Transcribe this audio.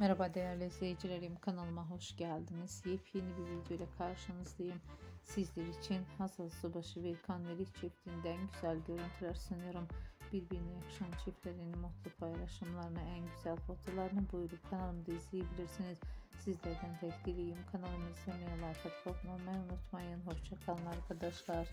Merhaba değerli izleyicilerim kanalıma hoş geldiniz. Yepyeni bir video ile karşınızdayım. Sizler için Hasan Subaşı ve İlkan Melih çiftinden güzel görüntüler sunuyorum. Birbirine yakışan çiftlerin mutlu paylaşımlarını, en güzel fotolarını buyurup kanalımda izleyebilirsiniz. Sizlerden tek dileğim kanalımı izlemeye, like atıp abone olmayı unutmayın. Hoşçakalın arkadaşlar.